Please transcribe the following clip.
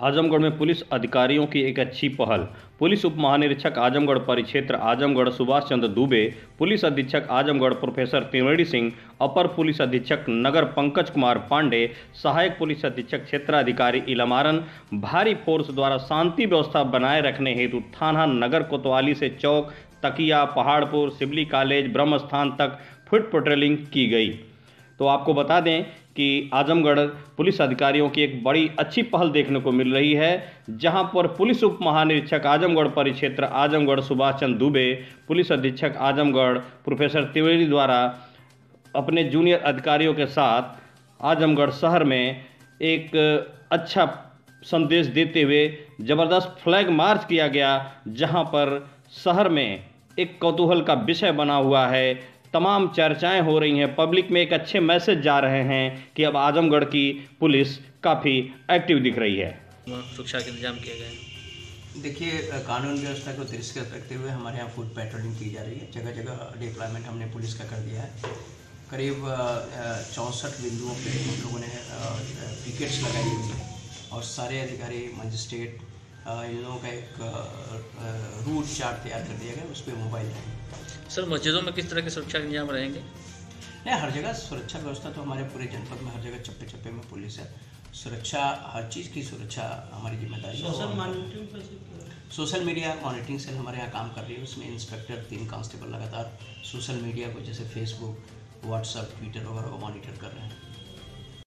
आजमगढ़ में पुलिस अधिकारियों की एक अच्छी पहल। पुलिस उप महानिरीक्षक आजमगढ़ परिक्षेत्र आजमगढ़ सुभाष चंद्र दुबे, पुलिस अधीक्षक आजमगढ़ प्रोफेसर त्रिवेणी सिंह, अपर पुलिस अधीक्षक नगर पंकज कुमार पांडे, सहायक पुलिस अधीक्षक क्षेत्राधिकारी इलमारन भारी फोर्स द्वारा शांति व्यवस्था बनाए रखने हेतु थाना नगर कोतवाली से चौक, तकिया, पहाड़पुर सिबली कॉलेज, ब्रह्मस्थान तक फुट पेट्रोलिंग की गई। तो आपको बता दें कि आजमगढ़ पुलिस अधिकारियों की एक बड़ी अच्छी पहल देखने को मिल रही है, जहाँ पर पुलिस उप महानिरीक्षक आजमगढ़ परिक्षेत्र आजमगढ़ सुभाष चंद्र दुबे, पुलिस अधीक्षक आजमगढ़ प्रोफेसर त्रिवेदी द्वारा अपने जूनियर अधिकारियों के साथ आजमगढ़ शहर में एक अच्छा संदेश देते हुए ज़बरदस्त फ्लैग मार्च किया गया, जहाँ पर शहर में एक कौतूहल का विषय बना हुआ है। तमाम चर्चाएँ हो रही हैं। पब्लिक में एक अच्छे मैसेज जा रहे हैं कि अब आजमगढ़ की पुलिस काफ़ी एक्टिव दिख रही है। सुरक्षा के इंतज़ाम किए गए देखिए कानून व्यवस्था को दृष्टिगत रखते हुए हमारे यहाँ फ़ूड पेट्रोलिंग की जा रही है। जगह जगह डिप्लॉयमेंट हमने पुलिस का कर दिया है। करीब चौंसठ बिंदुओं पे हम लोगों ने पिकेट्स लगाई हुई है और सारे अधिकारी मजिस्ट्रेट इन लोगों का एक रूट चार्ट तैयार कर दिया गया उस पर मोबाइल है। सर मस्जिदों में किस तरह के सुरक्षा के इंतज़ाम रहेंगे? नहीं हर जगह सुरक्षा व्यवस्था तो हमारे पूरे जनपद में हर जगह चप्पे चप्पे में पुलिस है। सुरक्षा हर चीज़ की सुरक्षा हमारी ज़िम्मेदारी social monitoring social media monitoring cell हमारे यहाँ काम कर रही है। उसमें इंस्पेक्टर तीन कांस्टेबल लगातार सोशल मीडिया को जैसे फेसबुक व्हाट्सअप ट्विटर वगैरह को मॉनिटर कर रहे हैं।